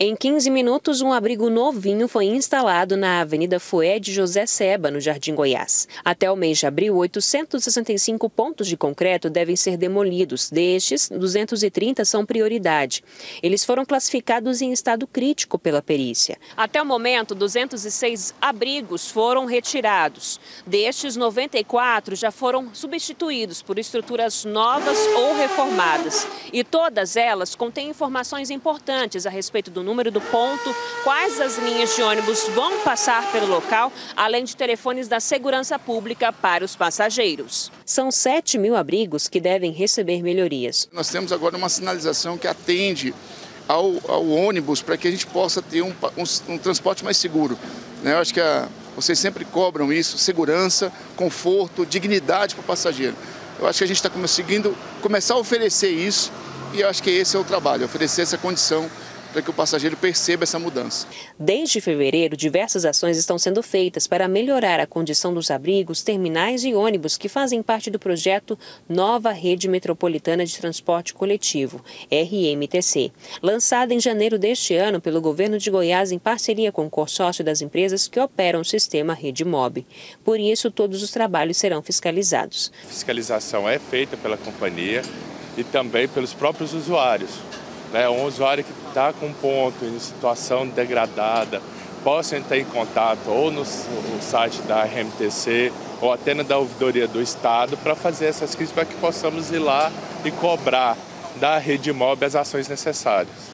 Em 15 minutos, um abrigo novinho foi instalado na Avenida Fued José Seba, no Jardim Goiás. Até o mês de abril, 865 pontos de concreto devem ser demolidos. Destes, 230 são prioridade. Eles foram classificados em estado crítico pela perícia. Até o momento, 206 abrigos foram retirados. Destes, 94 já foram substituídos por estruturas novas ou reformadas. E todas elas contêm informações importantes a respeito respeito do número do ponto, quais as linhas de ônibus vão passar pelo local, além de telefones da segurança pública para os passageiros. São 7 mil abrigos que devem receber melhorias. Nós temos agora uma sinalização que atende ao, ao ônibus para que a gente possa ter um, um, um transporte mais seguro. Né? Eu acho que a, vocês sempre cobram isso, segurança, conforto, dignidade para o passageiro. Eu acho que a gente está conseguindo começar a oferecer isso e eu acho que esse é o trabalho, oferecer essa condição para que o passageiro perceba essa mudança. Desde fevereiro, diversas ações estão sendo feitas para melhorar a condição dos abrigos, terminais e ônibus que fazem parte do projeto Nova Rede Metropolitana de Transporte Coletivo, RMTC, lançada em janeiro deste ano pelo governo de Goiás em parceria com o consórcio das empresas que operam o sistema Rede Mob. Por isso, todos os trabalhos serão fiscalizados. A fiscalização é feita pela companhia e também pelos próprios usuários. Né? Um usuário que está com ponto em situação degradada, possa entrar em contato ou no, no site da RMTC ou até na da ouvidoria do Estado para fazer essas críticas para que possamos ir lá e cobrar da Rede Mob as ações necessárias.